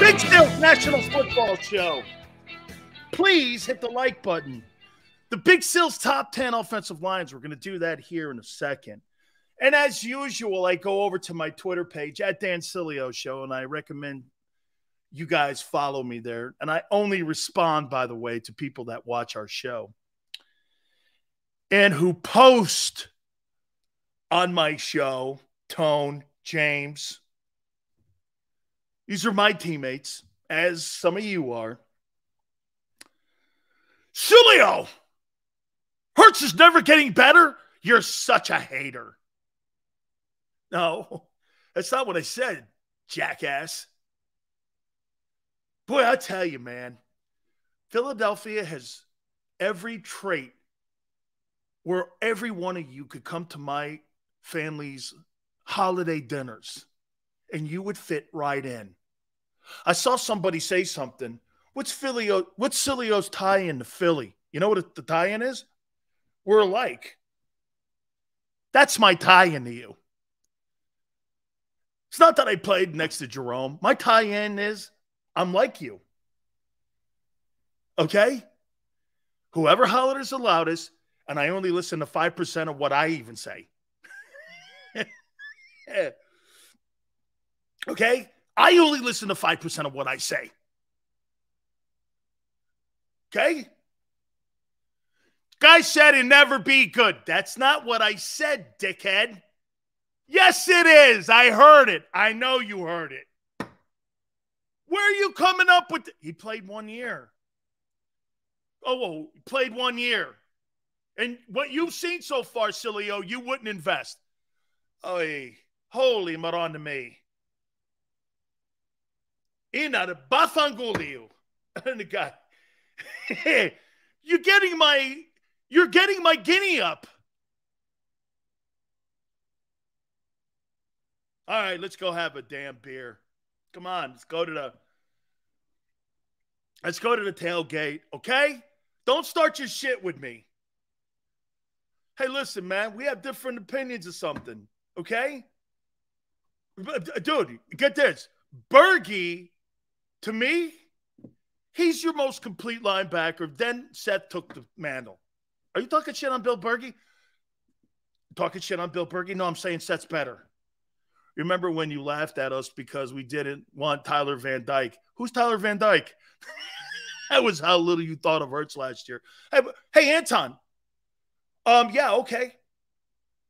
Big Sills National Football Show. Please hit the like button. The Big Sills top 10 offensive lines. We're going to do that here in a second. And as usual, I go over to my Twitter page at Dan Sileo Show, and I recommend you guys follow me there. And I only respond, by the way, to people that watch our show and who post on my show, Tone, James. These are my teammates, as some of you are. Julio! Hurts is never getting better. You're such a hater. No, that's not what I said, jackass. Boy, I tell you, man, Philadelphia has every trait where every one of you could come to my family's holiday dinners and you would fit right in. I saw somebody say something. What's Philly? What's Sileo's tie-in to Philly? You know what the tie-in is? We're alike. That's my tie-in to you. It's not that I played next to Jerome. My tie-in is I'm like you. Okay? Whoever hollers the loudest, and I only listen to 5% of what I even say. okay? I only listen to 5% of what I say. Okay? Guy said it never be good. That's not what I said, dickhead. Yes, it is. I heard it. I know you heard it. Where are you coming up with? He played one year. Oh, well, played one year. And what you've seen so far, Sileo, you wouldn't invest. Oh, holy maron to me. Ina the Bafangulio. And the guy, you're getting my, you're getting my guinea up. All right, let's go have a damn beer. Come on, let's go to the, let's go to the tailgate, okay? Don't start your shit with me. Hey, listen, man, we have different opinions of something, okay? Dude, get this. Bergey, to me, he's your most complete linebacker. Then Seth took the mantle. Are you talking shit on Bill Bergey? Talking shit on Bill Bergey? No, I'm saying Seth's better. Remember when you laughed at us because we didn't want Tyler Van Dyke? Who's Tyler Van Dyke? that was how little you thought of Hurts last year. Hey, hey, Anton, um, yeah, okay.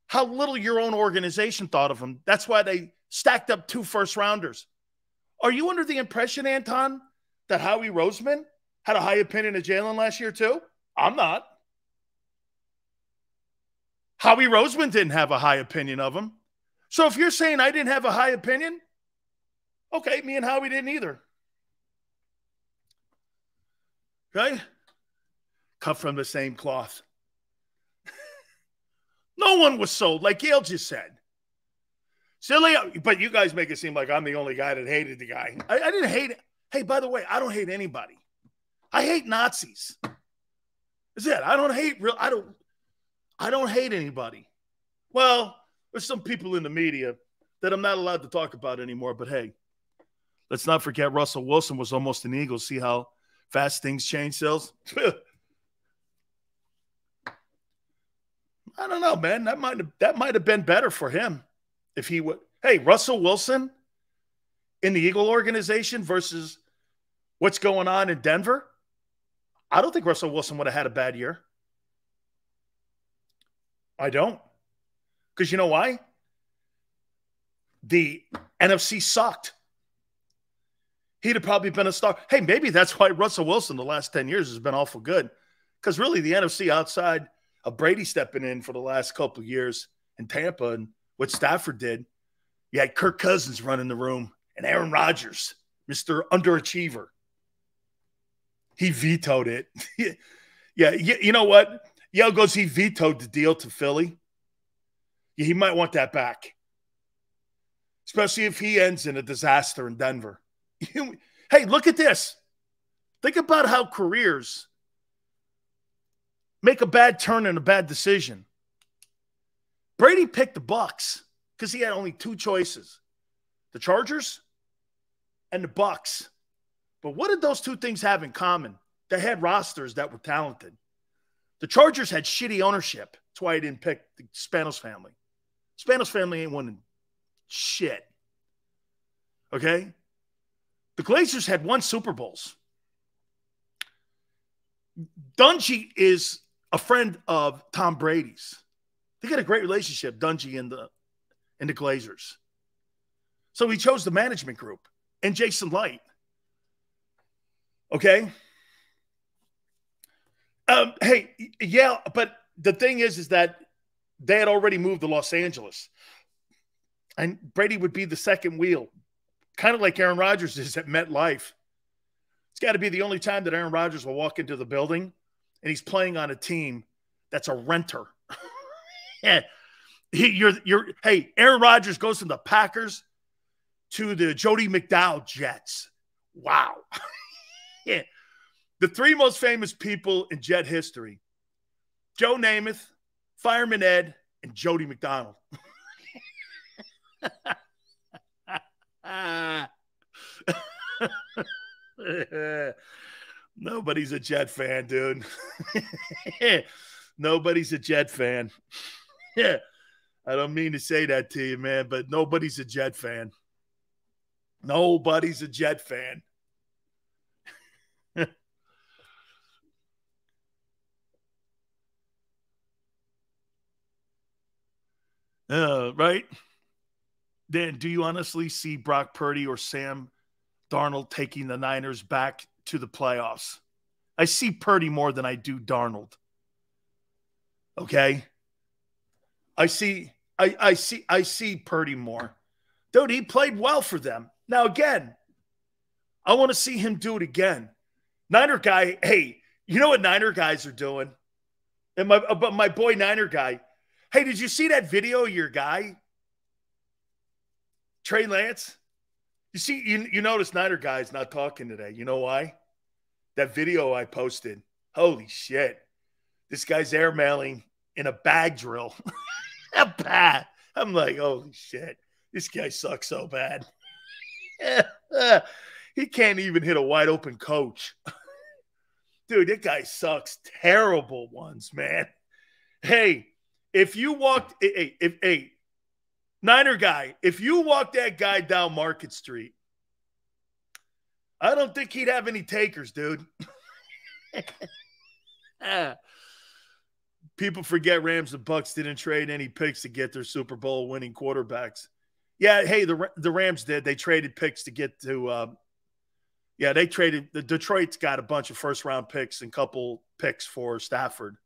How little your own organization thought of him. That's why they stacked up two first rounders. Are you under the impression, Anton, that Howie Roseman had a high opinion of Jalen last year, too? I'm not. Howie Roseman didn't have a high opinion of him. So if you're saying I didn't have a high opinion, okay, me and Howie didn't either. Right? Cut from the same cloth. No one was sold, like Gail just said. Silly, but you guys make it seem like I'm the only guy that hated the guy. I, I didn't hate. Hey, by the way, I don't hate anybody. I hate Nazis. Is it? I don't hate real. I don't. I don't hate anybody. Well, there's some people in the media that I'm not allowed to talk about anymore. But hey, let's not forget Russell Wilson was almost an Eagle. See how fast things change, Sills. I don't know, man. That might have that might have been better for him if he would. Hey, Russell Wilson in the Eagle organization versus what's going on in Denver. I don't think Russell Wilson would have had a bad year. I don't. Because you know why? The NFC sucked. He'd have probably been a star. Hey, maybe that's why Russell Wilson the last 10 years has been awful good. Because really, the NFC outside – of Brady stepping in for the last couple years in Tampa and what Stafford did. You had Kirk Cousins running the room and Aaron Rodgers, Mr. Underachiever. He vetoed it. yeah, you, you know what? Yale goes, he vetoed the deal to Philly. Yeah, he might want that back, especially if he ends in a disaster in Denver. hey, look at this. Think about how careers make a bad turn and a bad decision. Brady picked the Bucks because he had only two choices: the Chargers and the Bucks. But what did those two things have in common? They had rosters that were talented. The Chargers had shitty ownership. That's why he didn't pick the Spanos family. Spanos family ain't winning shit. Okay? The Glazers had won Super Bowls. Dungy is a friend of Tom Brady's. They got a great relationship, Dungy and the and the Glazers. So he chose the management group and Jason Licht. Okay. Um, hey, yeah, but the thing is, is that they had already moved to Los Angeles, and Brady would be the second wheel, kind of like Aaron Rodgers is at MetLife. It's got to be the only time that Aaron Rodgers will walk into the building, and he's playing on a team that's a renter. He, you're, you're. Hey, Aaron Rodgers goes from the Packers to the Jody McDonald Jets. Wow. yeah. The three most famous people in Jet history Joe Namath, Fireman Ed, and Jody McDonald. Nobody's a Jet fan, dude. nobody's a Jet fan. Yeah. I don't mean to say that to you, man, but nobody's a Jet fan. Nobody's a Jet fan. uh, right? Dan, do you honestly see Brock Purdy or Sam Darnold taking the Niners back to the playoffs? I see Purdy more than I do Darnold. Okay. I see I, I see I see Purdy more. Dude, he played well for them. Now, again, I want to see him do it again. Niner guy, hey, you know what Niner guys are doing? And my uh, but my boy Niner guy, hey, did you see that video your guy? Trey Lance? You see, you, you notice Niner guy's not talking today. You know why? That video I posted. Holy shit. This guy's airmailing in a bag drill. bad. I'm like, holy shit. This guy sucks so bad. he can't even hit a wide open coach. Dude, that guy sucks. Terrible ones, man. Hey, if you walked, hey, if hey, Niner guy, if you walked that guy down Market Street, I don't think he'd have any takers, dude. People forget Rams and Bucks didn't trade any picks to get their Super Bowl winning quarterbacks. Yeah, hey, the the Rams did. They traded picks to get to. Um, yeah, they traded. The Detroit's got a bunch of first round picks and couple picks for Stafford.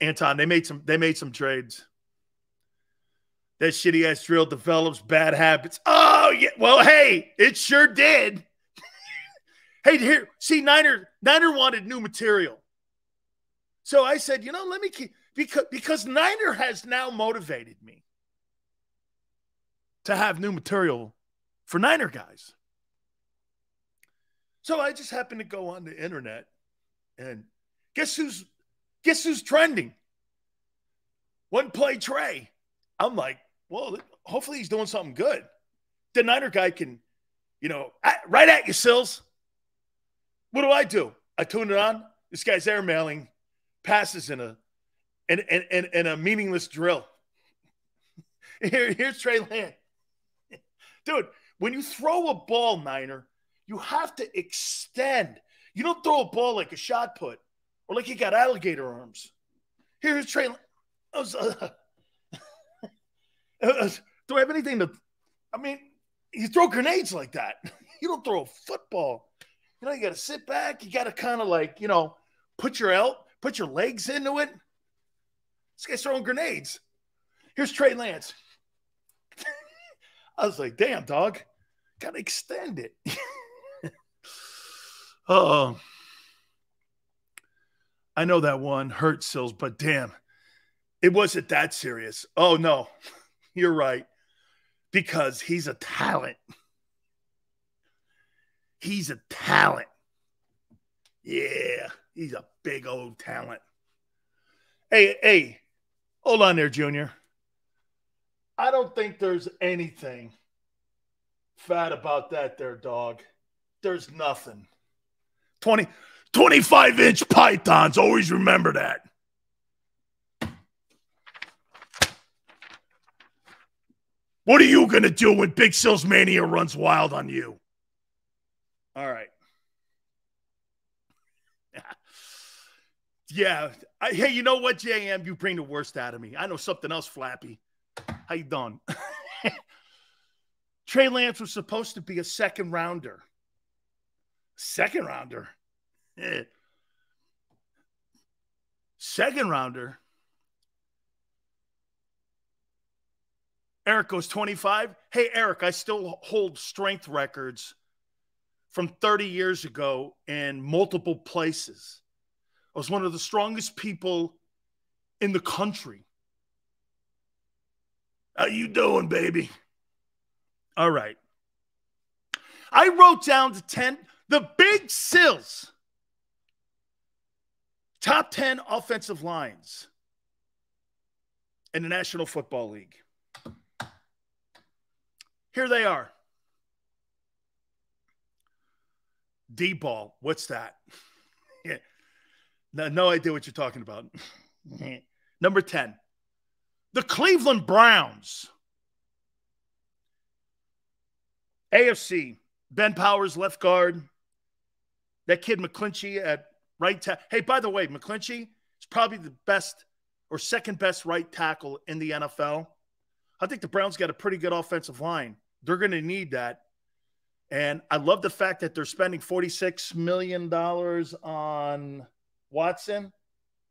Anton, they made some. They made some trades. That shitty ass drill develops bad habits. Oh yeah. Well, hey, it sure did. hey, here, see, Niner Niner wanted new material. So I said, you know, let me keep because because Niner has now motivated me to have new material for Niner guys. So I just happened to go on the internet and guess who's guess who's trending? One play Trey. I'm like, well, hopefully he's doing something good. The Niner guy can, you know, right at you, Sills. What do I do? I tune it on. This guy's airmailing passes in a in, in, in, in a meaningless drill. Here, here's Trey Lance. Dude, when you throw a ball, Niner, you have to extend. You don't throw a ball like a shot put or like you got alligator arms. Here's Trey. Was, uh, do I have anything to? I mean, you throw grenades like that. You don't throw a football. You know, you got to sit back. You got to kind of like, you know, put your el- put your legs into it. This guy's throwing grenades. Here's Trey Lance. I was like, damn, dog, got to extend it. oh, I know that one hurt Sills, but damn, it wasn't that serious. Oh, no, you're right. Because he's a talent. He's a talent. Yeah, he's a big old talent. Hey, hey, hold on there, Junior. I don't think there's anything fat about that there, dog. There's nothing. 20, 25 inch pythons. Always remember that. What are you going to do when Big Sills Mania runs wild on you? All right. Yeah. I, hey, you know what, JM? You bring the worst out of me. I know something else, Flappy. How you doing? Trey Lance was supposed to be a second rounder. Second rounder? Eh. Second rounder? Eric goes 25. Hey, Eric, I still hold strength records from 30 years ago in multiple places. Was one of the strongest people in the country. How you doing, baby? All right. I wrote down the 10, the big sills. Top 10 offensive lines in the National Football League. Here they are. D ball. What's that? yeah. No, no idea what you're talking about. Number 10, the Cleveland Browns. AFC, Ben Powers, left guard. That kid McGlinchey at right tackle. Hey, by the way, McGlinchey is probably the best or second best right tackle in the NFL. I think the Browns got a pretty good offensive line. They're going to need that. And I love the fact that they're spending $46 million on Watson,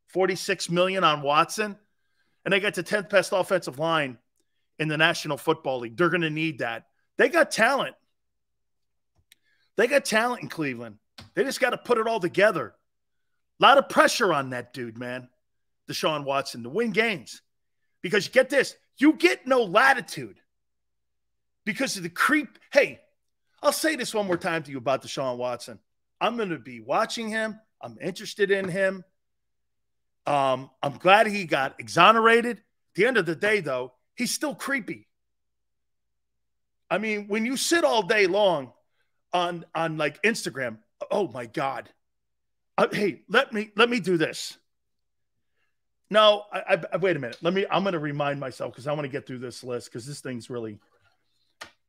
46 million on Watson, and they got the 10th best offensive line in the National Football League. They're going to need that. They got talent. They got talent in Cleveland. They just got to put it all together. A lot of pressure on that dude, man. Deshaun Watson to win games. Because you get this, you get no latitude because of the creep. Hey, I'll say this one more time to you about Deshaun Watson. I'm going to be watching him. I'm interested in him. Um, I'm glad he got exonerated. At the end of the day, though, he's still creepy. I mean, when you sit all day long on on like Instagram, oh my God. Uh, hey, let me let me do this. No, I, I wait a minute. Let me. I'm going to remind myself because I want to get through this list because this thing's really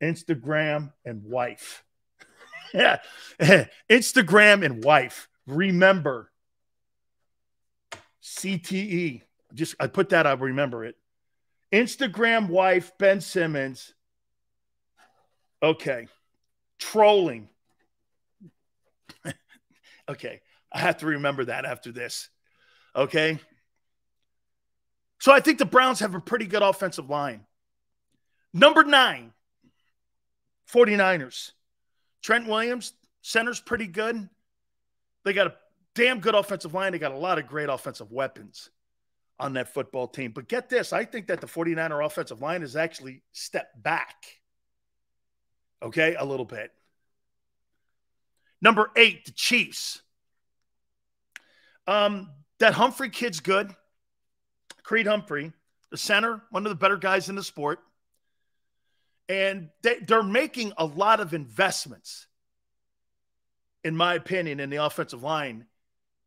Instagram and wife. yeah, Instagram and wife. Remember CTE. Just I put that. I remember it. Instagram wife Ben Simmons Okay. Trolling. okay. I have to remember that after this. Okay. So I think the Browns have a pretty good offensive line. Number nine, 49ers. Trent Williams, center's pretty good. They got a damn good offensive line. They got a lot of great offensive weapons on that football team. But get this I think that the 49er offensive line has actually stepped back Okay, a little bit. Number eight, the Chiefs. Um, that Humphrey kid's good. Creed Humphrey, the center, one of the better guys in the sport. And they, they're making a lot of investments, in my opinion, in the offensive line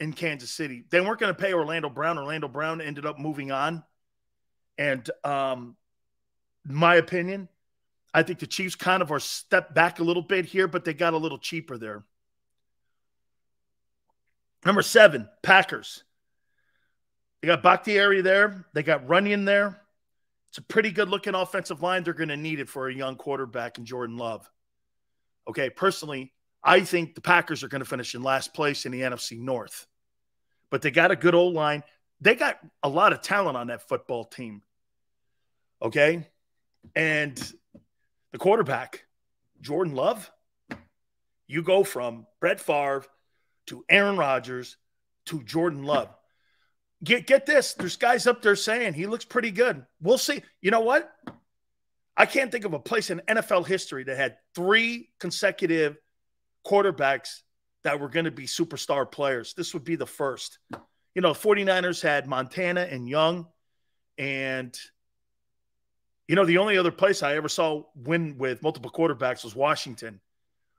in Kansas City. They weren't going to pay Orlando Brown. Orlando Brown ended up moving on. And um, my opinion, I think the Chiefs kind of are stepped back a little bit here, but they got a little cheaper there. Number seven, Packers. They got Bakhtiari there. They got Runyan there. It's a pretty good looking offensive line. They're going to need it for a young quarterback in Jordan Love. Okay, personally, I think the Packers are going to finish in last place in the NFC North. But they got a good old line. They got a lot of talent on that football team. Okay. And the quarterback, Jordan Love, you go from Brett Favre to Aaron Rodgers to Jordan Love. Get get this. There's guys up there saying he looks pretty good. We'll see. You know what? I can't think of a place in NFL history that had three consecutive quarterbacks that were going to be superstar players. This would be the first. You know, 49ers had Montana and Young, and you know, the only other place I ever saw win with multiple quarterbacks was Washington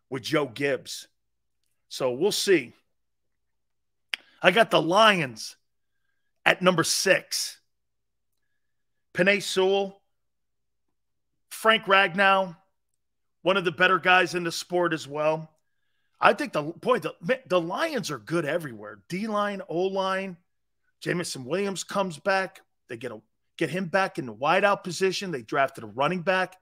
with Joe Gibbs. So we'll see. I got the Lions at number six. Penei Sewell, Frank Ragnow, one of the better guys in the sport as well. I think the boy, the, the Lions are good everywhere. D line, O line. Jameson Williams comes back. They get a get him back in the wideout position. They drafted a running back.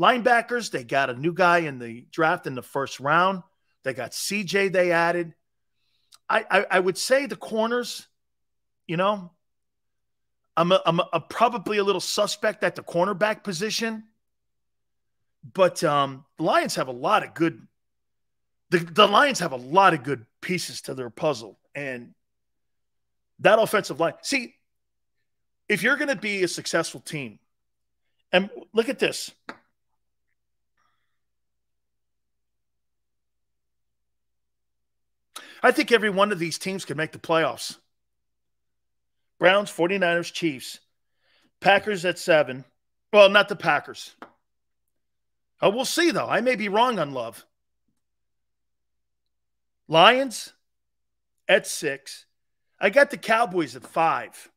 Linebackers, they got a new guy in the draft in the first round. They got CJ they added. I, I, I would say the corners, you know, I'm, a, I'm a, a probably a little suspect at the cornerback position. But um, the Lions have a lot of good. The, the Lions have a lot of good pieces to their puzzle, and that offensive line. See, if you're going to be a successful team, and look at this. I think every one of these teams can make the playoffs. Browns, 49ers, Chiefs, Packers at seven. Well, not the Packers. Oh, we'll see, though. I may be wrong on love. Lions at six. I got the Cowboys at five.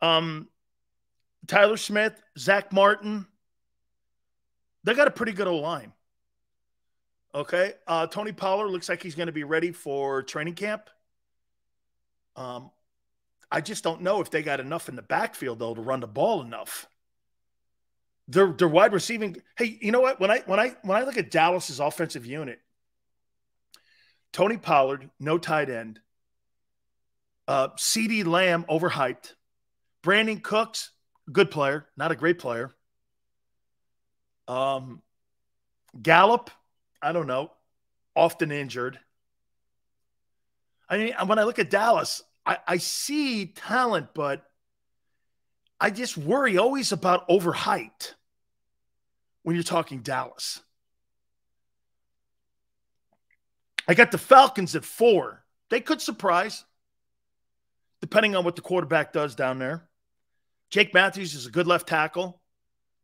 Um, Tyler Smith, Zack Martin. They got a pretty good old line. Okay. Uh, Tony Pollard looks like he's going to be ready for training camp. Um, I just don't know if they got enough in the backfield though to run the ball enough. Their their wide receiving. Hey, you know what? When I when I when I look at Dallas's offensive unit, Tony Pollard, no tight end. Uh, CeeDee Lamb, overhyped. Brandin Cooks, good player, not a great player. Um, Gallup, I don't know, often injured. I mean, when I look at Dallas, I, I see talent, but I just worry always about overhyped when you're talking Dallas. I got the Falcons at four. They could surprise, depending on what the quarterback does down there. Jake Matthews is a good left tackle.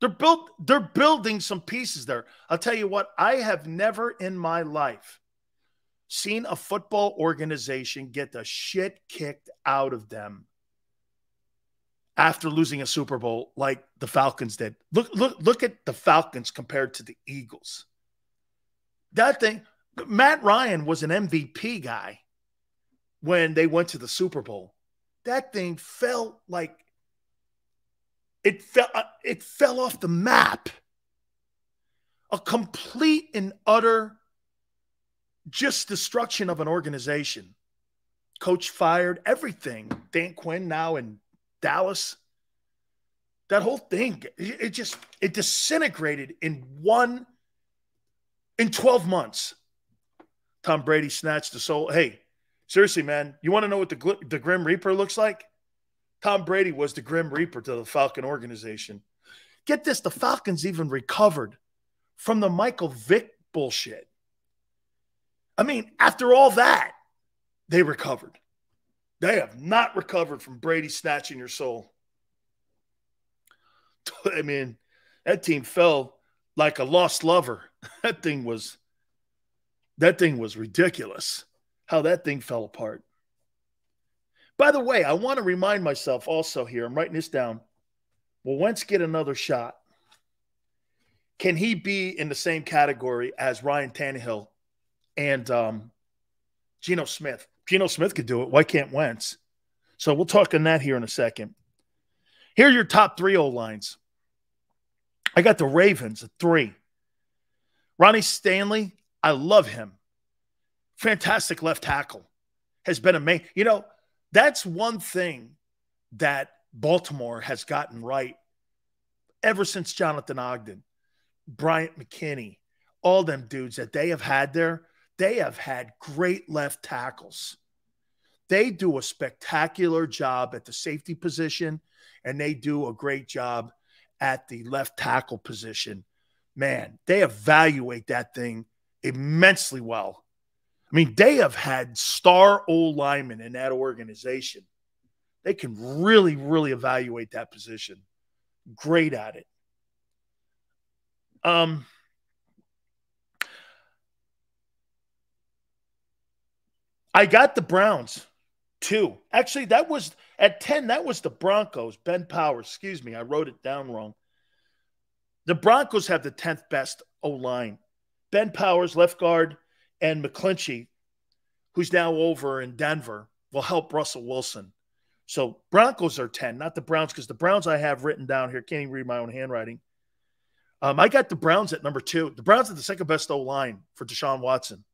They're built, they're building some pieces there. I'll tell you what, I have never in my life seen a football organization get the shit kicked out of them after losing a Super Bowl like the Falcons did. Look, look, look at the Falcons compared to the Eagles. That thing, Matt Ryan was an MVP guy when they went to the Super Bowl. That thing felt like it fell, uh, it fell off the map. A complete and utter just destruction of an organization. Coach fired, everything. Dan Quinn now in Dallas. That whole thing, it just it disintegrated in one in 12 months. Tom Brady snatched the soul. Hey, seriously, man, you want to know what the, the Grim Reaper looks like? Tom Brady was the Grim Reaper to the Falcon organization. Get this the Falcons even recovered from the Michael Vick bullshit. I mean, after all that, they recovered. They have not recovered from Brady snatching your soul. I mean, that team fell like a lost lover. That thing was that thing was ridiculous. How that thing fell apart. By the way, I want to remind myself also here, I'm writing this down. Will Wentz get another shot? Can he be in the same category as Ryan Tannehill and um, Geno Smith? Geno Smith could do it. Why can't Wentz? So we'll talk on that here in a second. Here are your top three O lines. I got the Ravens at three. Ronnie Stanley, I love him. Fantastic left tackle. Has been amazing. You know, that's one thing that Baltimore has gotten right ever since Jonathan Ogden, Bryant McKinnie, all them dudes that they have had there. They have had great left tackles. They do a spectacular job at the safety position, and they do a great job at the left tackle position. Man, they evaluate that thing immensely well. I mean, they have had star old linemen in that organization. They can really, really evaluate that position. Great at it. Um, I got the Browns too. Actually, that was at 10, that was the Broncos. Ben Powers, excuse me, I wrote it down wrong. The Broncos have the 10th best O line Ben Powers, left guard, and McGlinchey, who's now over in Denver, will help Russell Wilson. So Broncos are 10, not the Browns, because the Browns I have written down here, can't even read my own handwriting. Um, I got the Browns at number two. The Browns are the second best O line for Deshaun Watson.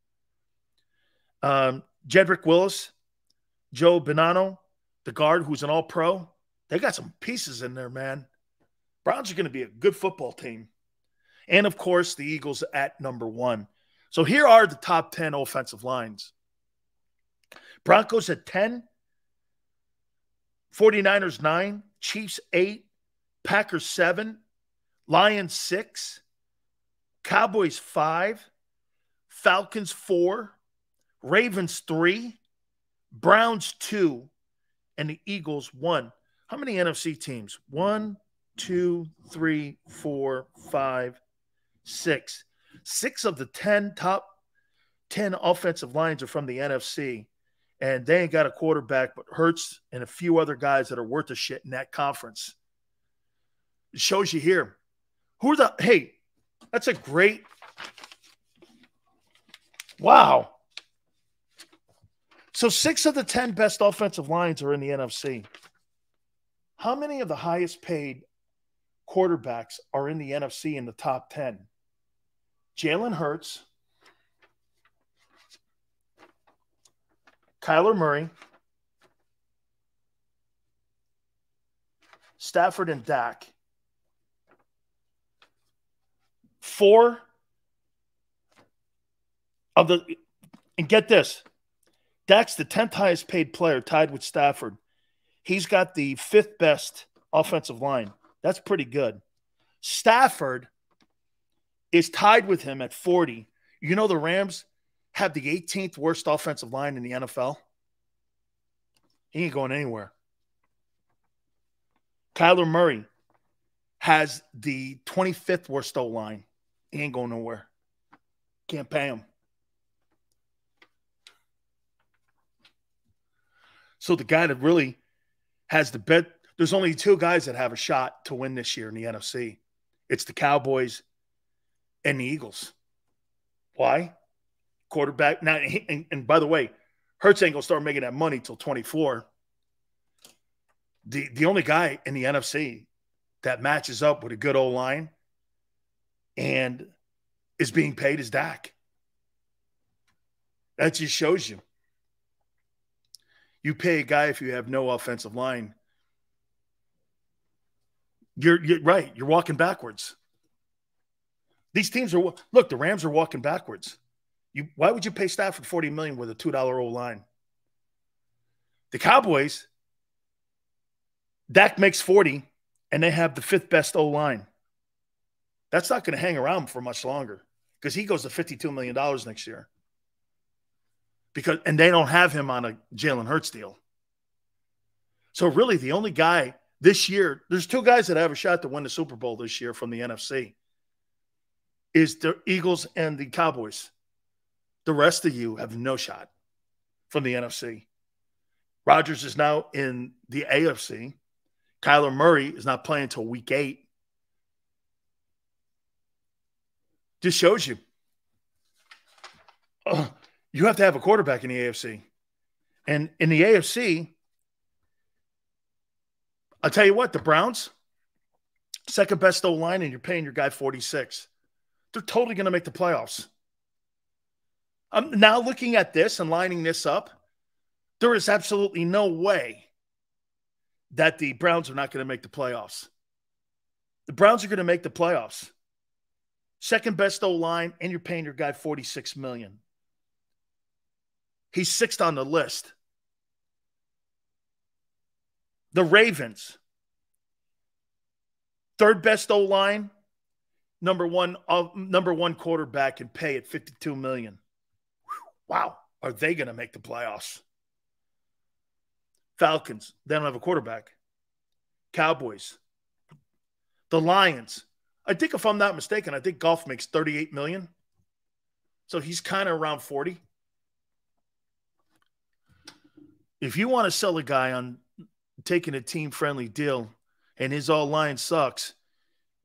Um, Jedrick Willis, Joe Bonanno, the guard who's an all pro. They got some pieces in there, man. Browns are going to be a good football team. And of course, the Eagles at number one. So here are the top 10 offensive lines Broncos at 10, 49ers 9, Chiefs 8, Packers 7, Lions 6, Cowboys 5, Falcons 4, Ravens 3, Browns 2, and the Eagles 1. How many NFC teams? One, two, three, four, five, six. Six of the 10 top 10 offensive lines are from the NFC. And they ain't got a quarterback, but Hurts and a few other guys that are worth a shit in that conference. It shows you here. Who are the hey, that's a great wow. So six of the 10 best offensive lines are in the NFC. How many of the highest paid quarterbacks are in the NFC in the top 10? Jalen Hurts, Kyler Murray, Stafford, and Dak. Four of the, and get this Dak's the 10th highest paid player, tied with Stafford. He's got the fifth best offensive line. That's pretty good. Stafford is tied with him at 40. You know, the Rams have the 18th worst offensive line in the NFL. He ain't going anywhere. Kyler Murray has the 25th worst O line. He ain't going nowhere. Can't pay him. So the guy that really has the bet, there's only two guys that have a shot to win this year in the NFC. It's the Cowboys and the Eagles. Why? Quarterback. Now, and, and by the way, Hurts ain't gonna start making that money till 24. The the only guy in the NFC that matches up with a good old line and is being paid is Dak. That just shows you. You pay a guy if you have no offensive line. You're, you're right. You're walking backwards. These teams are look. The Rams are walking backwards. You why would you pay Stafford forty million with a two dollar O line? The Cowboys, Dak makes forty, and they have the fifth best O line. That's not going to hang around for much longer because he goes to fifty two million dollars next year because and they don't have him on a Jalen Hurts deal. So really, the only guy this year, there's two guys that have a shot to win the Super Bowl this year from the NFC. Is the Eagles and the Cowboys. The rest of you have no shot from the NFC. Rodgers is now in the AFC. Kyler Murray is not playing until week eight. Just shows you. Uh, you have to have a quarterback in the AFC. And in the AFC, I'll tell you what, the Browns, second best O line, and you're paying your guy 46. They're totally going to make the playoffs. I'm now looking at this and lining this up. There is absolutely no way that the Browns are not going to make the playoffs. The Browns are going to make the playoffs. Second best O line, and you're paying your guy 46 million. He's sixth on the list. The Ravens, third best O line, number one number one quarterback and pay at 52 million. Wow, are they going to make the playoffs? Falcons, they don't have a quarterback. Cowboys, the Lions. I think if I'm not mistaken, I think Goff makes 38 million. So he's kind of around 40. if you want to sell a guy on taking a team friendly deal and his all line sucks,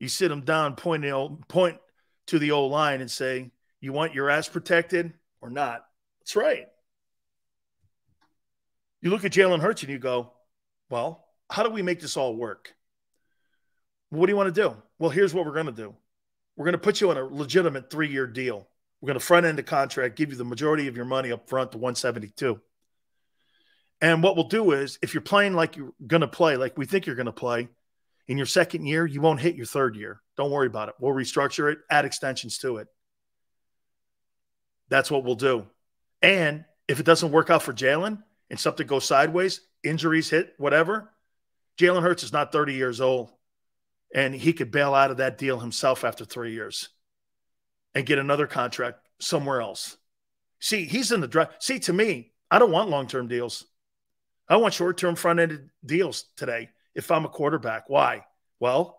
you sit them down, point, the, point to the old line and say, You want your ass protected or not? That's right. You look at Jalen Hurts and you go, Well, how do we make this all work? What do you want to do? Well, here's what we're going to do we're going to put you on a legitimate three year deal. We're going to front end the contract, give you the majority of your money up front to 172. And what we'll do is, if you're playing like you're going to play, like we think you're going to play, in your second year, you won't hit your third year. Don't worry about it. We'll restructure it, add extensions to it. That's what we'll do. And if it doesn't work out for Jalen and something goes sideways, injuries hit, whatever, Jalen Hurts is not 30 years old and he could bail out of that deal himself after three years and get another contract somewhere else. See, he's in the draft. See, to me, I don't want long term deals. I want short term front ended deals today if I'm a quarterback. Why? Well,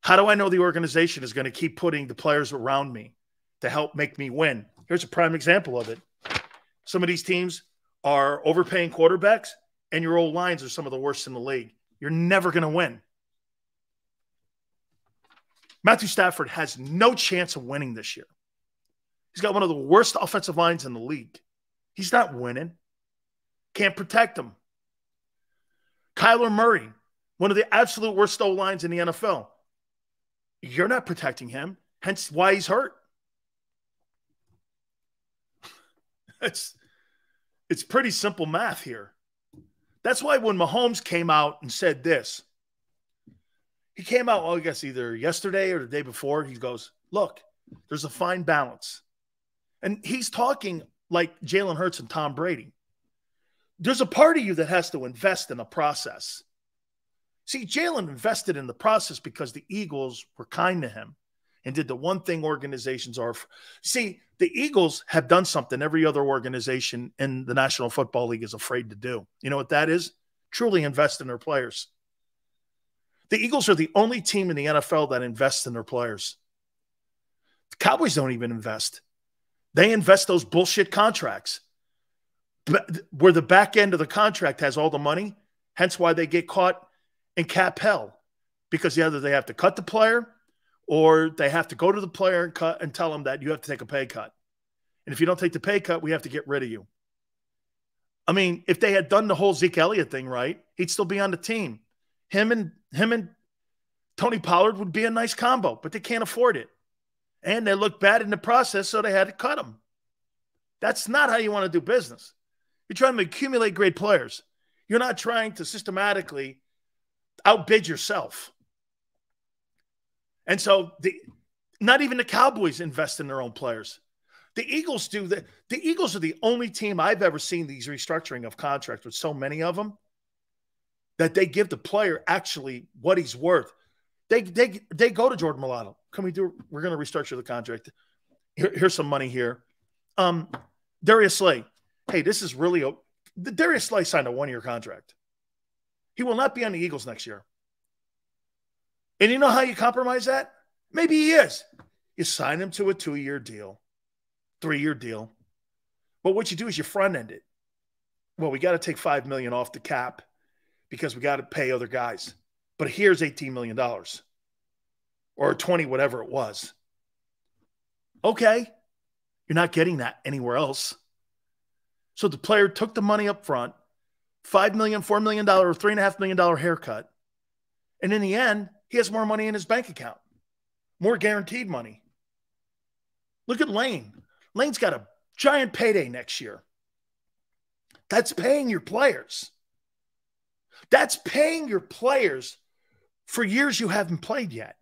how do I know the organization is going to keep putting the players around me to help make me win? Here's a prime example of it. Some of these teams are overpaying quarterbacks, and your old lines are some of the worst in the league. You're never going to win. Matthew Stafford has no chance of winning this year. He's got one of the worst offensive lines in the league. He's not winning. Can't protect him. Kyler Murray, one of the absolute worst O lines in the NFL. You're not protecting him, hence why he's hurt. It's it's pretty simple math here. That's why when Mahomes came out and said this, he came out, well, I guess either yesterday or the day before. He goes, Look, there's a fine balance. And he's talking like Jalen Hurts and Tom Brady. There's a part of you that has to invest in the process. See, Jalen invested in the process because the Eagles were kind to him and did the one thing organizations are. See, the Eagles have done something every other organization in the National Football League is afraid to do. You know what that is? Truly invest in their players. The Eagles are the only team in the NFL that invests in their players. The Cowboys don't even invest. They invest those bullshit contracts where the back end of the contract has all the money, hence why they get caught in cap hell because either they have to cut the player or they have to go to the player and cut and tell them that you have to take a pay cut. And if you don't take the pay cut, we have to get rid of you. I mean, if they had done the whole Zeke Elliott thing right, he'd still be on the team. Him and him and Tony Pollard would be a nice combo, but they can't afford it. And they look bad in the process, so they had to cut him. That's not how you want to do business. You're trying to accumulate great players. You're not trying to systematically outbid yourself. And so the not even the Cowboys invest in their own players. The Eagles do that. The Eagles are the only team I've ever seen these restructuring of contracts with so many of them that they give the player actually what he's worth. They they they go to Jordan Mailata. Can we do? We're going to restructure the contract. Here, here's some money here. Um, Darius Slay. Hey, this is really a. The Darius Slay signed a one year contract. He will not be on the Eagles next year. And you know how you compromise that? Maybe he is. You sign him to a two year deal, three year deal. But what you do is you front end it. Well, we got to take five million off the cap because we got to pay other guys. But here's $18 million or 20, whatever it was. Okay. You're not getting that anywhere else. So the player took the money up front, $5 million, $4 million, or $3.5 million haircut. And in the end, he has more money in his bank account, more guaranteed money. Look at Lane. Lane's got a giant payday next year. That's paying your players. That's paying your players for years you haven't played yet.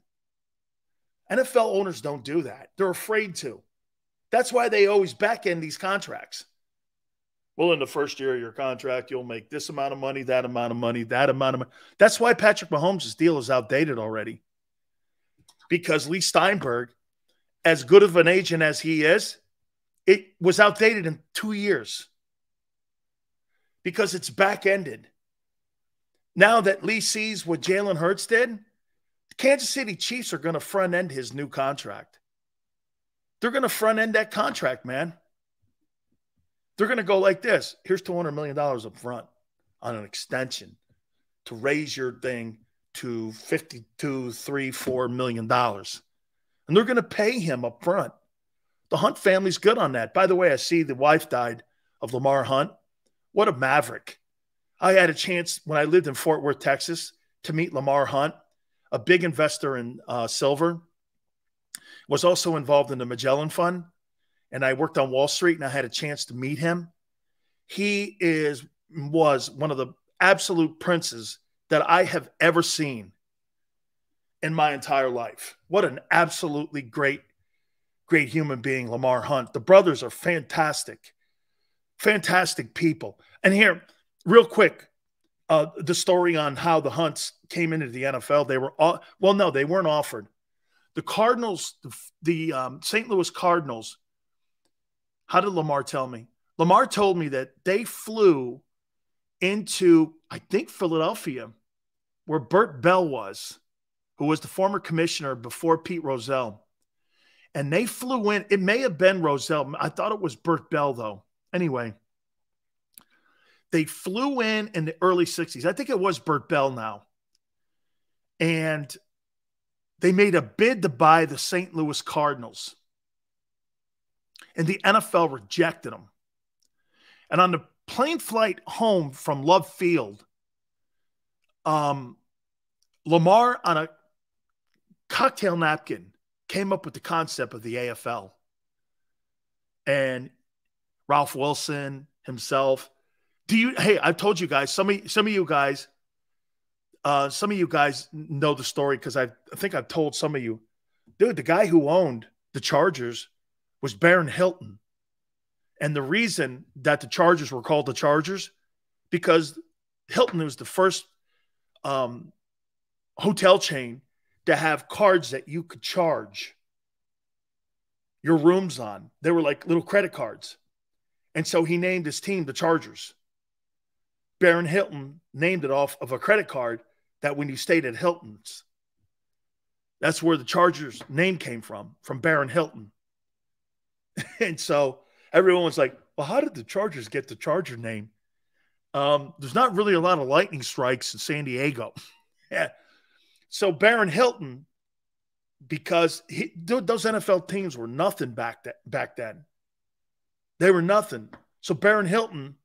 NFL owners don't do that. They're afraid to. That's why they always back end these contracts. Well, in the first year of your contract, you'll make this amount of money, that amount of money, that amount of money. That's why Patrick Mahomes' deal is outdated already. Because Leigh Steinberg, as good of an agent as he is, it was outdated in two years because it's back ended now that Leigh sees what Jalen Hurts did, Kansas City Chiefs are going to front end his new contract. They're going to front end that contract, man. They're going to go like this here's $200 million up front on an extension to raise your thing to 52, 3, 4 million dollars. And they're going to pay him up front. The Hunt family's good on that. By the way, I see the wife died of Lamar Hunt. What a maverick. I had a chance when I lived in Fort Worth, Texas, to meet Lamar Hunt, a big investor in uh, silver, was also involved in the Magellan Fund. And I worked on Wall Street and I had a chance to meet him. He is was one of the absolute princes that I have ever seen in my entire life. What an absolutely great, great human being, Lamar Hunt. The brothers are fantastic, fantastic people. And here, real quick, uh, the story on how the Hunts came into the NFL. They were all, well, no, they weren't offered. The Cardinals, the, the um, St. Louis Cardinals. How did Lamar tell me? Lamar told me that they flew into, I think, Philadelphia, where Bert Bell was, who was the former commissioner before Pete Rozelle. And they flew in. It may have been Rozelle. I thought it was Bert Bell, though. Anyway, they flew in in the early 60s. I think it was Bert Bell now. And they made a bid to buy the St. Louis Cardinals. And the NFL rejected them. And on the plane flight home from Love Field, um, Lamar on a cocktail napkin came up with the concept of the AFL. And Ralph Wilson himself. Do you hey, I've told you guys, some of some of you guys, uh, some of you guys know the story because I think I've told some of you. Dude, the guy who owned the Chargers was Baron Hilton. And the reason that the Chargers were called the Chargers, because Hilton was the first um, hotel chain to have cards that you could charge your rooms on. They were like little credit cards. And so he named his team the Chargers. Baron Hilton named it off of a credit card that when you stayed at Hilton's, that's where the Chargers name came from, from Baron Hilton. and so everyone was like, well, how did the Chargers get the Charger name? Um, there's not really a lot of lightning strikes in San Diego. yeah. So Baron Hilton, because he, those NFL teams were nothing back, that, back then. They were nothing. So Baron Hilton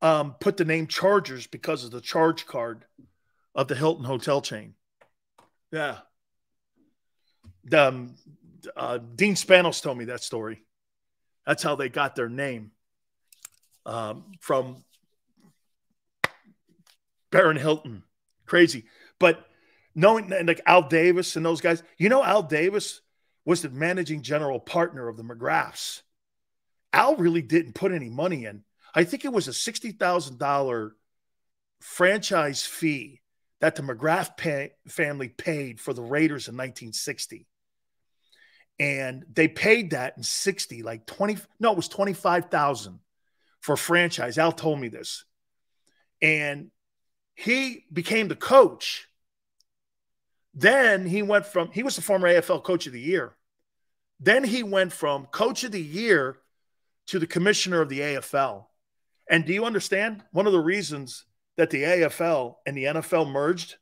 um, put the name Chargers because of the charge card of the Hilton hotel chain. Yeah. The, um, uh, Dean Spanos told me that story. That's how they got their name um, from Baron Hilton. Crazy. But knowing and like Al Davis and those guys, you know, Al Davis was the managing general partner of the McGraths. Al really didn't put any money in. I think it was a $60,000 franchise fee that the McGrath pay, family paid for the Raiders in 1960 and they paid that in 60 like 20 no it was 25,000 for franchise. Al told me this. And he became the coach. Then he went from he was the former AFL coach of the year. Then he went from coach of the year to the commissioner of the AFL and do you understand? One of the reasons that the AFL and the NFL merged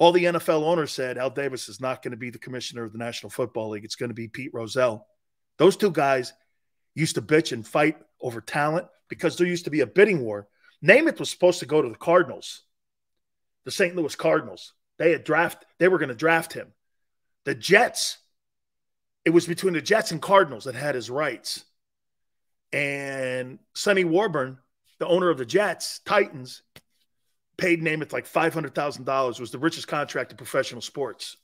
all the NFL owners said Al Davis is not going to be the commissioner of the National Football League. It's going to be Pete Rozelle. Those two guys used to bitch and fight over talent because there used to be a bidding war. Namath was supposed to go to the Cardinals, the St. Louis Cardinals. They had draft, they were going to draft him. The Jets, it was between the Jets and Cardinals that had his rights. And Sonny Werblin, the owner of the Jets, Titans, paid Namath like $500,000, was the richest contract in professional sports.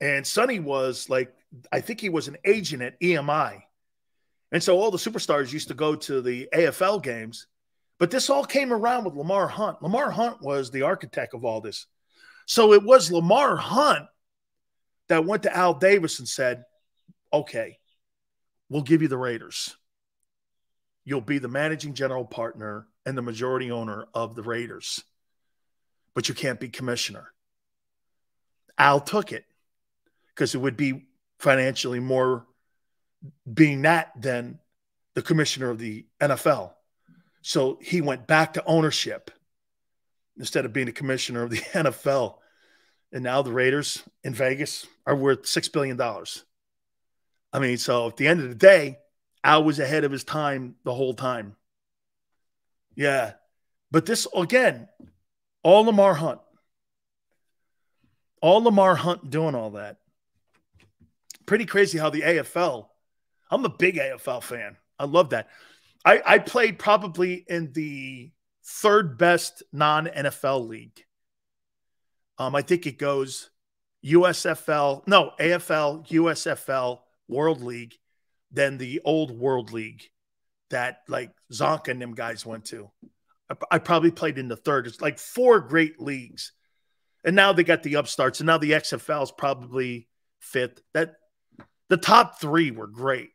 And Sonny was like, I think he was an agent at EMI. And so all the superstars used to go to the AFL games. But this all came around with Lamar Hunt. Lamar Hunt was the architect of all this. So it was Lamar Hunt that went to Al Davis and said, okay, we'll give you the Raiders. You'll be the managing general partner and the majority owner of the Raiders, but you can't be commissioner. Al took it because it would be financially more being that than the commissioner of the NFL. So he went back to ownership instead of being a commissioner of the NFL. And now the Raiders in Vegas are worth $6 billion. I mean, so at the end of the day, Was ahead of his time the whole time. Yeah. But this, again, all Lamar Hunt. All Lamar Hunt doing all that. Pretty crazy how the AFL, I'm a big AFL fan. I love that. I, I played probably in the third best non NFL league. Um, I think it goes USFL, no, AFL, USFL, World League, then the old World League that like Csonka and them guys went to. I, I probably played in the third. It's like four great leagues. And now they got the upstarts, and now the XFL is probably fifth. That the top three were great.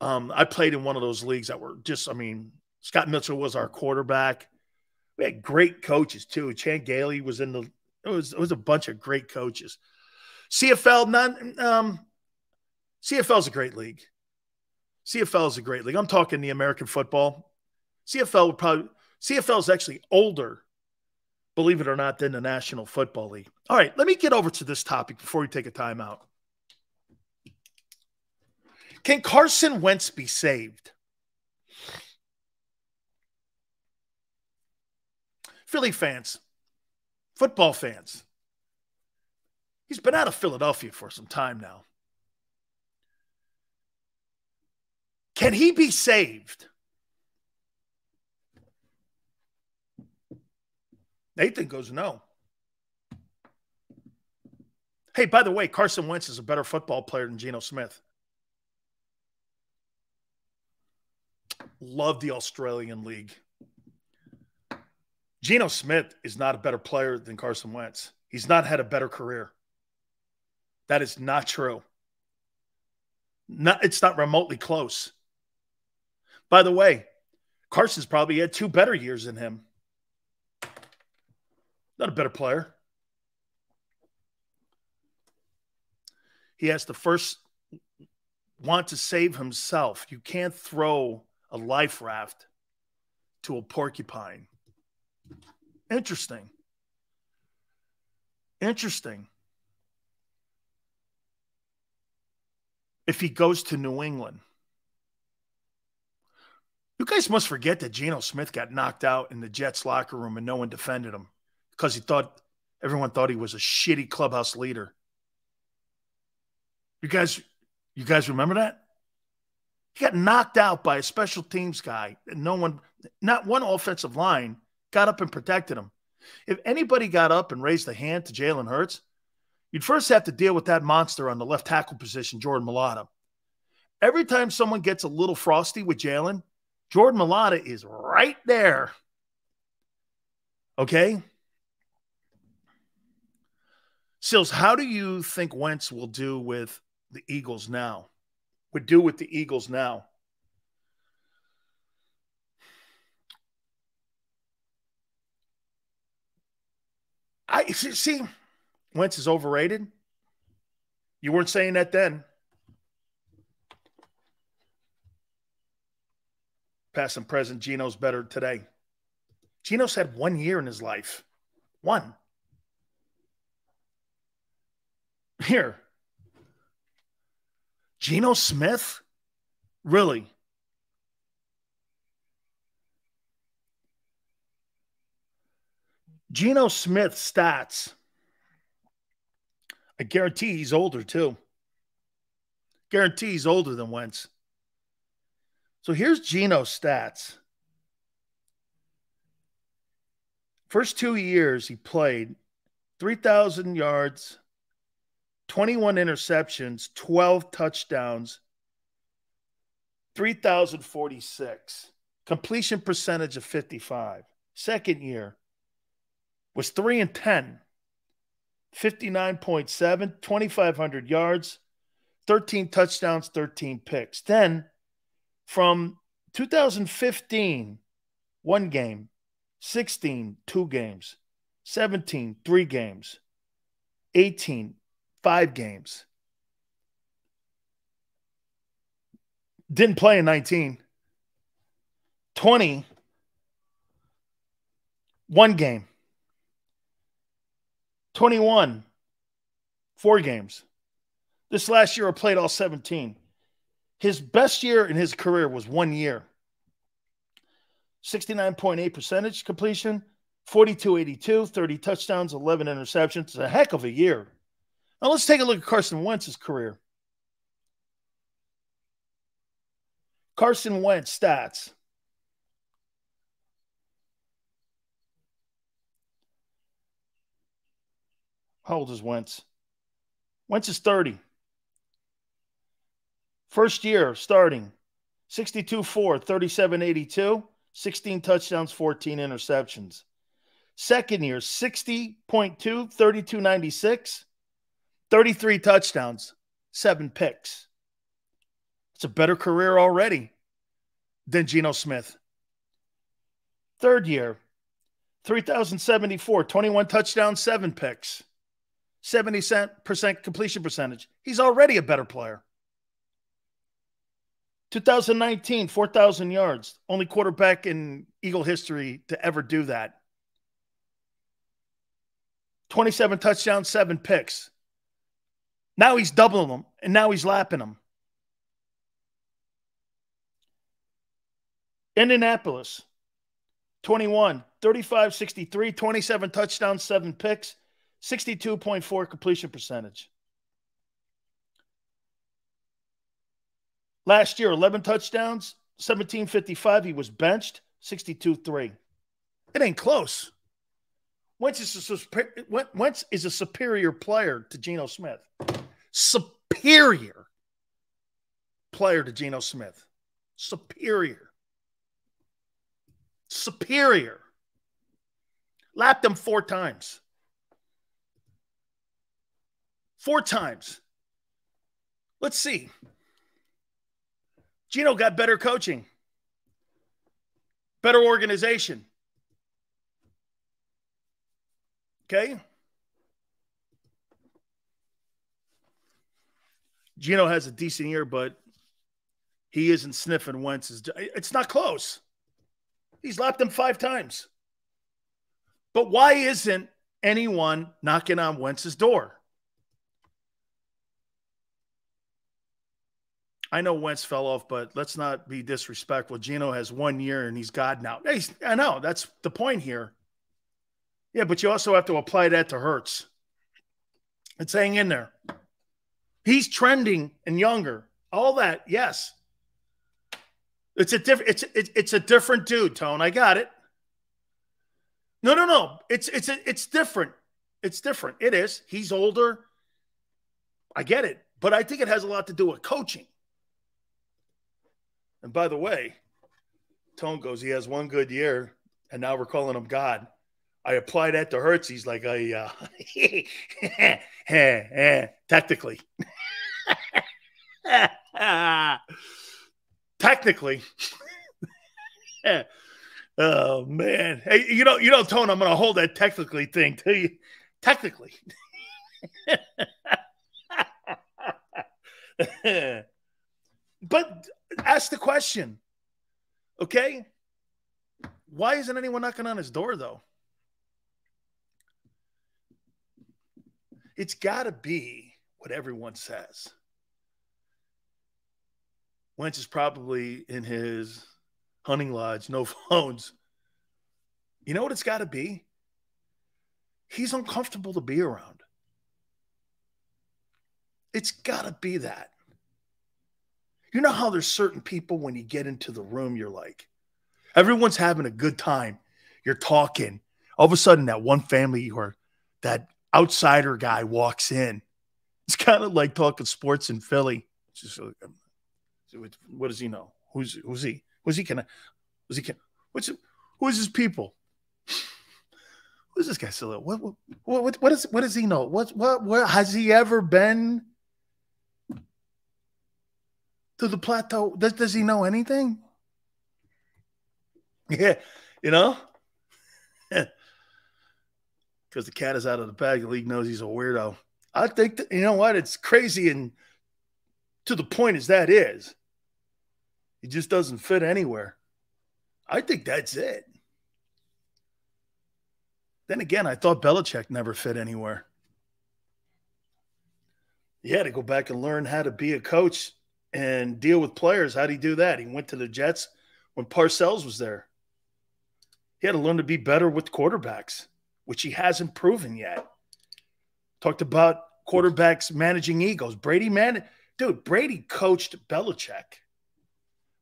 Um, I played in one of those leagues that were just, I mean, Scott Mitchell was our quarterback. We had great coaches too. Chan Gailey was in the it was it was a bunch of great coaches. CFL, none um CFL is a great league. CFL is a great league. I'm talking the American football. CFL would probably CFL is actually older, believe it or not, than the National Football League. All right, let me get over to this topic before we take a timeout. Can Carson Wentz be saved? Philly fans, football fans. He's been out of Philadelphia for some time now. Can he be saved? Nathan goes, no. Hey, by the way, Carson Wentz is a better football player than Geno Smith. Love the Australian League. Geno Smith is not a better player than Carson Wentz. He's not had a better career. That is not true. Not, it's not remotely close. By the way, Carson's probably had two better years than him. Not a better player. He has to first want to save himself. You can't throw a life raft to a porcupine. Interesting. Interesting. If he goes to New England, you guys must forget that Geno Smith got knocked out in the Jets locker room and no one defended him because he thought everyone thought he was a shitty clubhouse leader. You guys, you guys remember that? He got knocked out by a special teams guy, and no one, not one offensive line, got up and protected him. If anybody got up and raised a hand to Jalen Hurts, you'd first have to deal with that monster on the left tackle position, Jordan Mailata. Every time someone gets a little frosty with Jalen, Jordan Mailata is right there. Okay. Sills, how do you think Wentz will do with the Eagles now? Would do with the Eagles now? I see. Wentz is overrated. You weren't saying that then. Past and present, Geno's better today. Geno's had one year in his life. One. Here. Geno Smith? Really? Geno Smith stats. I guarantee he's older too. Guarantee he's older than Wentz. So here's Geno's stats. First two years he played 3,000 yards, 21 interceptions, 12 touchdowns, 3,046. Completion percentage of 55. Second year was 3 and 10. 59.7, 2,500 yards, 13 touchdowns, 13 picks. Then from 2015, one game, 16, two games, 17, three games, 18, five games. Didn't play in 19. 20, one game. 21, four games. This last year, I played all 17. His best year in his career was one year 69.8 percentage completion, 42 82, 30 touchdowns, 11 interceptions. It's a heck of a year. Now let's take a look at Carson Wentz's career. Carson Wentz stats. How old is Wentz? Wentz is 30. First year starting 62 4, 37 82, 16 touchdowns, 14 interceptions. Second year 60.2, 32 96, 33 touchdowns, seven picks. It's a better career already than Geno Smith. Third year 3,074, 21 touchdowns, seven picks, 70% completion percentage. He's already a better player. 2019, 4,000 yards. Only quarterback in Eagle history to ever do that. 27 touchdowns, seven picks. Now he's doubling them, and now he's lapping them. Indianapolis, 21, 35, 63, 27 touchdowns, seven picks, 62.4 completion percentage. Last year, 11 touchdowns, 1755. He was benched, 62 3. It ain't close. Wentz is, a, Wentz is a superior player to Geno Smith. Superior player to Geno Smith. Superior. Superior. Lapped him four times. Four times. Let's see. Geno got better coaching, better organization. Okay. Geno has a decent year, but he isn't sniffing Wentz's. It's not close. He's lapped him five times. But why isn't anyone knocking on Wentz's door? I know Wentz fell off, but let's not be disrespectful. Geno has one year and he's God now. He's, I know that's the point here. Yeah, but you also have to apply that to Hurts. It's hang in there. He's trending and younger. All that, yes. It's a different. It's it's it's a different dude, Tone. I got it. No, no, no. It's it's it's different. It's different. It is. He's older. I get it, but I think it has a lot to do with coaching. And by the way, Tone goes, he has one good year, and now we're calling him God. I apply that to Hurts. He's like, I, uh, technically, technically. oh man, hey, you know, you know, Tone, I'm going to hold that technically thing to you. Technically. but ask the question. Okay? Why isn't anyone knocking on his door, though? It's got to be what everyone says. Wentz is probably in his hunting lodge, no phones. You know what it's got to be? He's uncomfortable to be around. It's got to be that. You know how there's certain people when you get into the room, you're like, everyone's having a good time. You're talking. All of a sudden, that one family or that outsider guy walks in. It's kind of like talking sports in Philly. Just, um, what does he know? Who's who's he? Who's he? Can I? Who's he? Can? What's who's his people? Who's this guy? Still? What, what what what is what does he know? What what what has he ever been to the plateau. Does, does he know anything? Yeah, you know? Because the cat is out of the bag. The league knows he's a weirdo. I think that, you know what? It's crazy. And to the point as that is, He just doesn't fit anywhere. I think that's it. Then again, I thought Belichick never fit anywhere. He had to go back and learn how to be a coach and deal with players. How did he do that? He went to the Jets when Parcells was there. He had to learn to be better with quarterbacks, which he hasn't proven yet. Talked about quarterbacks managing egos. Brady man, dude, Brady coached Belichick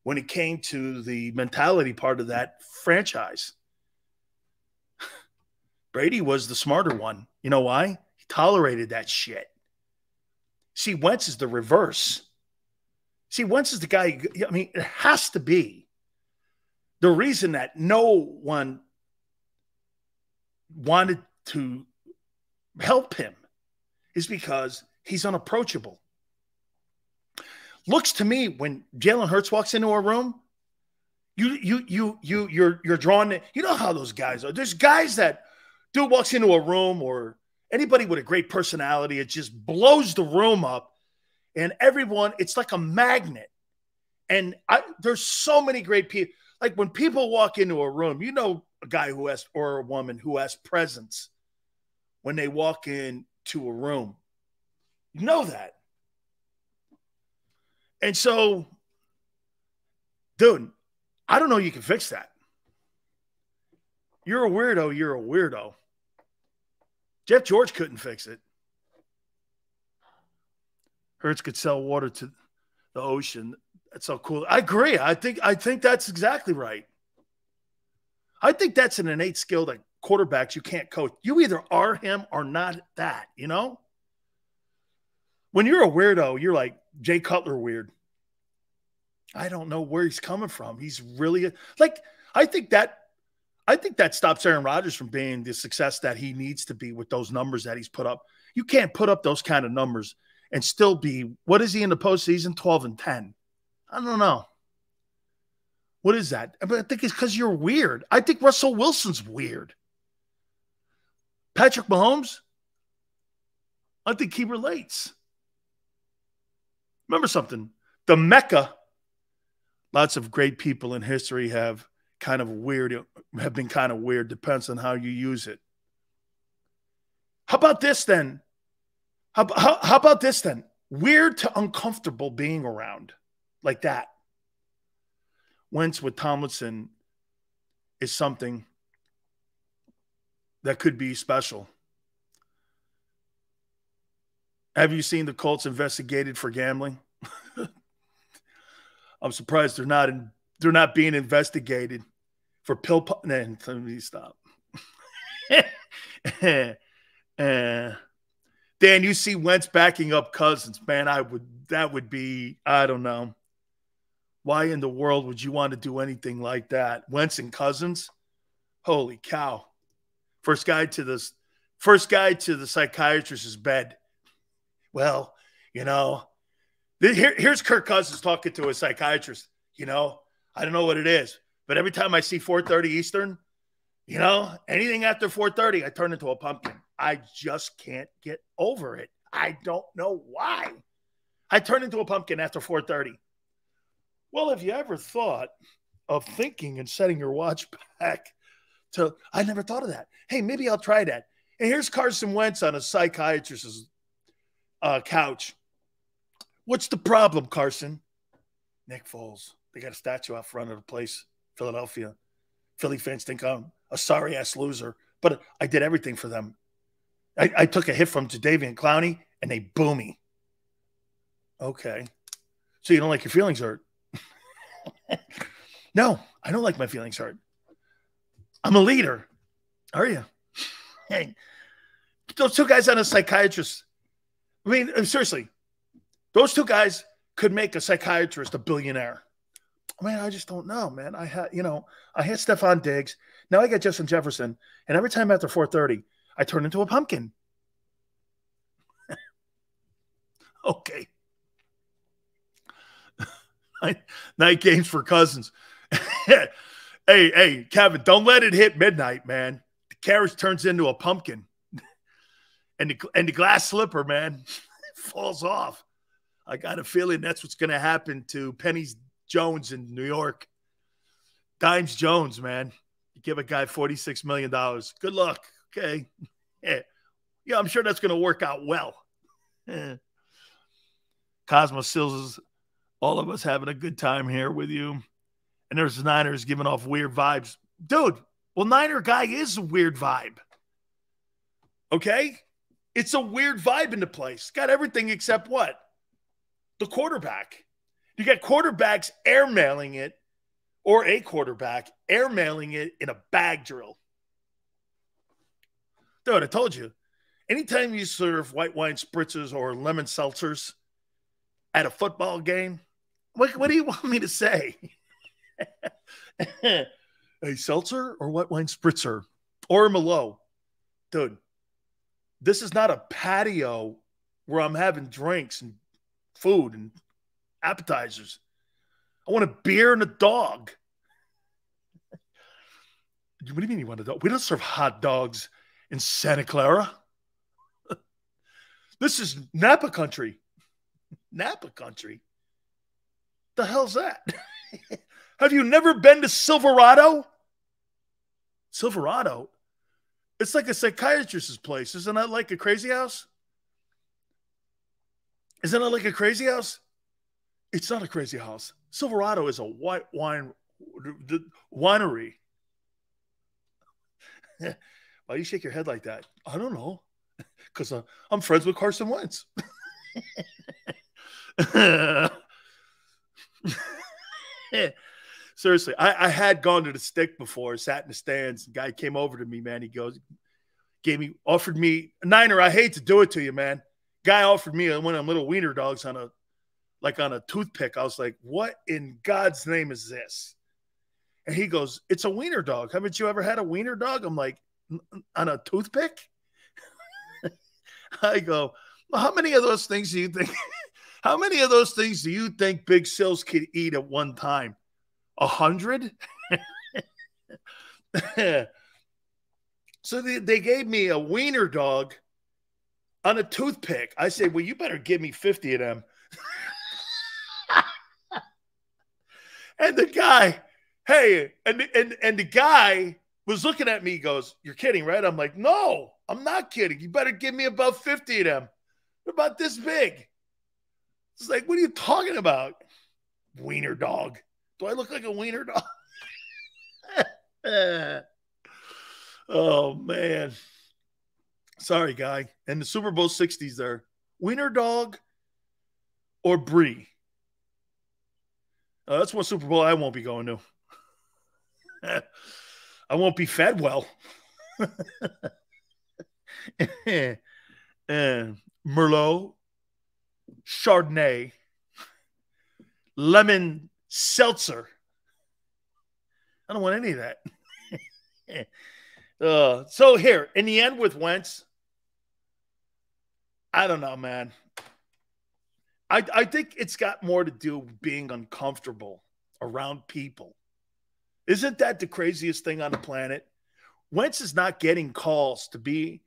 when it came to the mentality part of that franchise. Brady was the smarter one. You know why? He tolerated that shit. See, Wentz is the reverse. See, Wentz is the guy, I mean, it has to be the reason that no one wanted to help him is because he's unapproachable. Looks to me when Jalen Hurts walks into a room, you you you you you're you're drawn. You know how those guys are. There's guys that dude walks into a room or anybody with a great personality, it just blows the room up, and everyone. It's like a magnet. And I, there's so many great people. Like when people walk into a room, you know, a guy who has or a woman who has presence when they walk into a room. You know that. And so, dude, I don't know you can fix that. You're a weirdo, you're a weirdo. Jeff George couldn't fix it. Hurts could sell water to the ocean. That's so cool. I agree. I think I think that's exactly right. I think that's an innate skill that quarterbacks you can't coach. You either are him or not that, you know? When you're a weirdo, you're like Jay Cutler weird. I don't know where he's coming from. He's really like I think that I think that stops Aaron Rodgers from being the success that he needs to be with those numbers that he's put up. You can't put up those kind of numbers and still be what is he in the postseason? 12 and 10. I don't know. What is that? I, mean, I think it's because you're weird. I think Russell Wilson's weird. Patrick Mahomes, I think he relates. Remember something the Mecca, lots of great people in history have kind of weird, have been kind of weird, depends on how you use it. How about this then? How, how, about this then? Weird to uncomfortable being around like that. Wentz with Tomlinson is something that could be special. Have you seen the Colts investigated for gambling? I'm surprised they're not in, they're not being investigated for pill. Po- nah, let me stop. uh, Dan, you see Wentz backing up Cousins, man. I would that would be I don't know. Why in the world would you want to do anything like that? Wentz and Cousins? Holy cow. First guy to this first guy to the psychiatrist's bed. Well, you know, here, here's Kirk Cousins talking to a psychiatrist. You know, I don't know what it is, but every time I see 4:30 Eastern, you know, anything after 4:30, I turn into a pumpkin. I just can't get over it. I don't know why. I turn into a pumpkin after 4:30. Well, have you ever thought of thinking and setting your watch back to, I never thought of that. Hey, maybe I'll try that. And here's Carson Wentz on a psychiatrist's uh, couch. What's the problem, Carson? Nick Foles. They got a statue out front of the place, Philadelphia. Philly fans think I'm a sorry ass loser, but I did everything for them. I, I took a hit from Jadeveon Clowney and they boo me. Okay. So you don't like your feelings hurt? no, I don't like my feelings hurt. I'm a leader. Are you? Hey, those two guys on a psychiatrist. I mean, seriously, those two guys could make a psychiatrist a billionaire. I mean, I just don't know, man. I had, you know, I had Stefon Diggs. Now I got Justin Jefferson, and every time after 4:30, I turn into a pumpkin. okay. night games for Cousins. hey, hey, Kevin, don't let it hit midnight, man. The carriage turns into a pumpkin, and the and the glass slipper, man, falls off. I got a feeling that's what's going to happen to Penny's Jones in New York. Dimes Jones, man. You give a guy $46 million. Good luck. Okay. Yeah, yeah I'm sure that's going to work out well. Cosmo Sills all of us having a good time here with you. And there's Niners giving off weird vibes. Dude, well, Niner guy is a weird vibe. Okay? It's a weird vibe in the place. Got everything except what? The quarterback. You got quarterbacks airmailing it, or a quarterback airmailing it in a bag drill. Dude, I told you. Anytime you serve white wine spritzers or lemon seltzers at a football game, what, what do you want me to say? a seltzer or white wine spritzer or a Merlot? Dude, this is not a patio where I'm having drinks and food and appetizers. I want a beer and a dog. What do you mean you want a dog? We don't serve hot dogs in Santa Clara. this is Napa country. Napa country. The hell's that? Have you never been to Silverado? Silverado? It's like a psychiatrist's place. Isn't that like a crazy house? Isn't it like a crazy house? It's not a crazy house. Silverado is a white wine winery. Why do you shake your head like that? I don't know. Because uh, I'm friends with Carson Wentz. Seriously, I, I, had gone to the stick before, sat in the stands. guy came over to me, man. He goes, gave me, offered me a Niner. I hate to do it to you, man. Guy offered me one of them little wiener dogs on a, like on a toothpick. I was like, what in God's name is this? And he goes, it's a wiener dog. Haven't you ever had a wiener dog? I'm like, on a toothpick? I go, well, how many of those things do you think? how many of those things do you think Big Sills could eat at one time? A hundred? so they, they gave me a wiener dog on a toothpick. I said, Well, you better give me 50 of them. and the guy, hey, and, and, and the guy was looking at me, goes, You're kidding, right? I'm like, No, I'm not kidding. You better give me about 50 of them. They're about this big. It's like, what are you talking about? Wiener dog. Do I look like a wiener dog? oh man. Sorry, guy. And the Super Bowl 60s there. Wiener dog or brie? Uh, that's what Super Bowl I won't be going to. I won't be fed well. and Merlot, Chardonnay, lemon seltzer. I don't want any of that. uh, so here, in the end, with Wentz, I don't know, man. I, I think it's got more to do with being uncomfortable around people. Isn't that the craziest thing on the planet? Wentz is not getting calls to be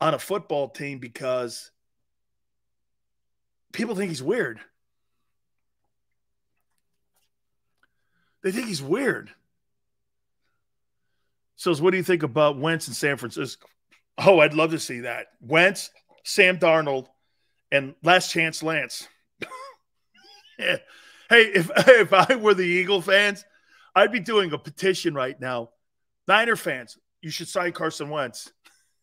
on a football team because people think he's weird. They think he's weird. So, what do you think about Wentz in San Francisco? Oh, I'd love to see that. Wentz, Sam Darnold, and last chance Lance. yeah. Hey, if if I were the Eagle fans, I'd be doing a petition right now. Niner fans, you should sign Carson Wentz.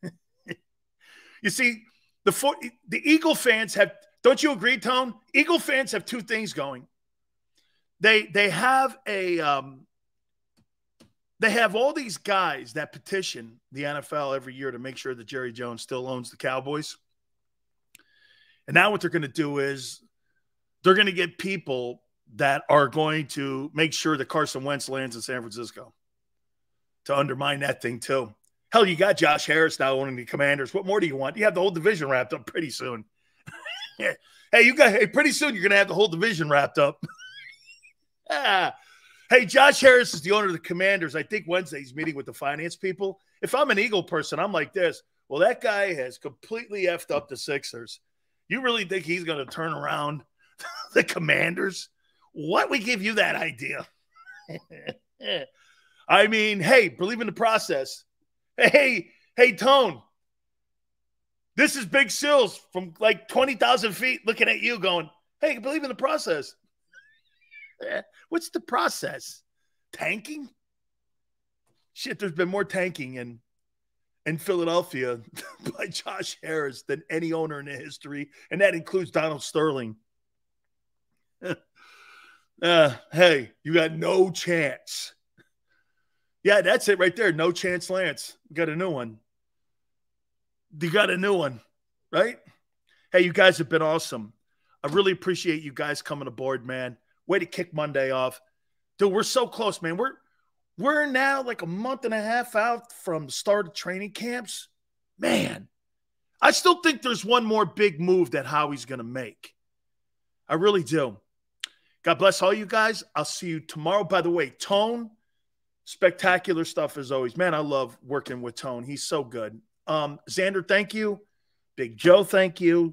you see, the four, the Eagle fans have don't you agree, Tone? Eagle fans have two things going. They they have a um, they have all these guys that petition the NFL every year to make sure that Jerry Jones still owns the Cowboys. And now what they're going to do is they're going to get people that are going to make sure that Carson Wentz lands in San Francisco to undermine that thing too. Hell, you got Josh Harris now owning the Commanders. What more do you want? You have the whole division wrapped up pretty soon. hey, you got hey, pretty soon you're going to have the whole division wrapped up. ah. Hey, Josh Harris is the owner of the Commanders. I think Wednesday he's meeting with the finance people. If I'm an Eagle person, I'm like this. Well, that guy has completely effed up the Sixers. You really think he's going to turn around the Commanders? What we give you that idea? I mean, hey, believe in the process. Hey, hey, Tone. This is Big Sills from like 20,000 feet looking at you going, hey, believe in the process. What's the process? Tanking? Shit, there's been more tanking in in Philadelphia by Josh Harris than any owner in the history, and that includes Donald Sterling. Uh, hey, you got no chance. Yeah, that's it right there. No chance, Lance. Got a new one. You got a new one, right? Hey, you guys have been awesome. I really appreciate you guys coming aboard, man. Way to kick Monday off. Dude, we're so close, man. We're we're now like a month and a half out from the start of training camps. Man, I still think there's one more big move that Howie's to make. I really do. God bless all you guys. I'll see you tomorrow. By the way, Tone, spectacular stuff as always. Man, I love working with Tone. He's so good. Um, Xander, thank you. Big Joe, thank you.